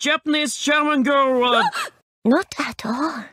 Japanese charming girl. Uh, Not at all.